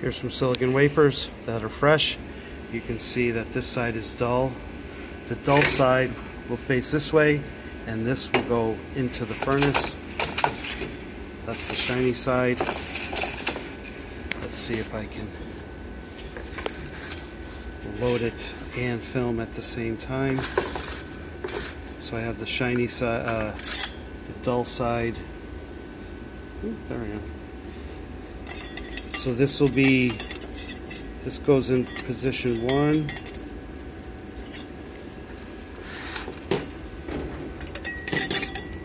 Here's some silicon wafers that are fresh. You can see that this side is dull. The dull side will face this way and this will go into the furnace. That's the shiny side. Let's see if I can load it and film at the same time. So I have the shiny side, uh, the dull side. Ooh, there we go. So this will be, this goes in position one.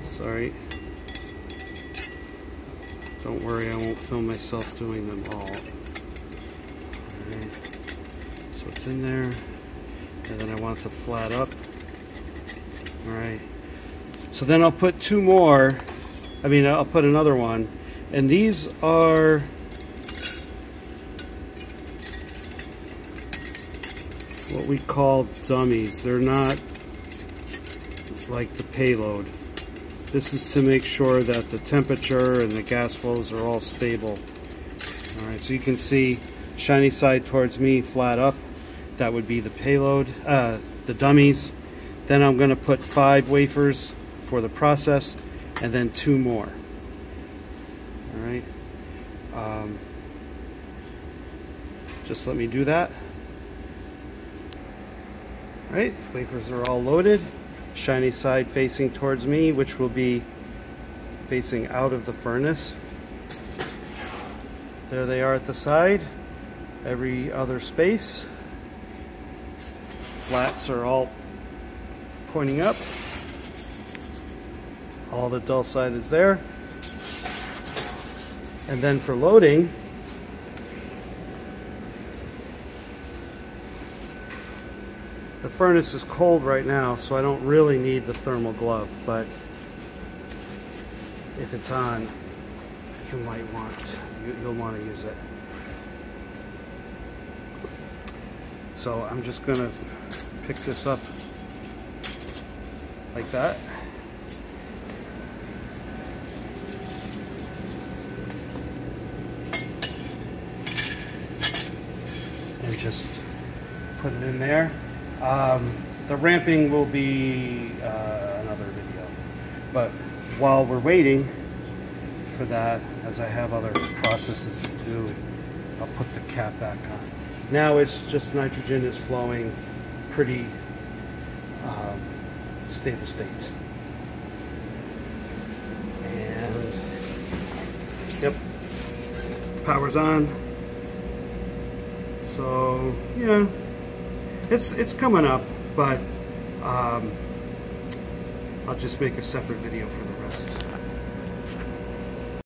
Sorry. Don't worry, I won't film myself doing them all. Alright. So it's in there. And then I want the flat up. Alright. So then I'll put two more. I mean, I'll put another one. And these are what we call dummies. They're not like the payload. This is to make sure that the temperature and the gas flows are all stable. Alright, so you can see shiny side towards me, flat up. That would be the payload, uh, the dummies. Then I'm going to put five wafers for the process and then two more. Alright. Um, just let me do that. Right, wafers are all loaded. Shiny side facing towards me, which will be facing out of the furnace. There they are at the side. Every other space. Flats are all pointing up. All the dull side is there. And then for loading, The furnace is cold right now, so I don't really need the thermal glove, but if it's on, you might want, you, you'll want to use it. So I'm just going to pick this up like that. And just put it in there. Um, the ramping will be uh, another video. But while we're waiting for that, as I have other processes to do, I'll put the cap back on. Now it's just nitrogen is flowing pretty um, stable state. And, yep, power's on. So, yeah it's it's coming up, but um, I'll just make a separate video for the rest.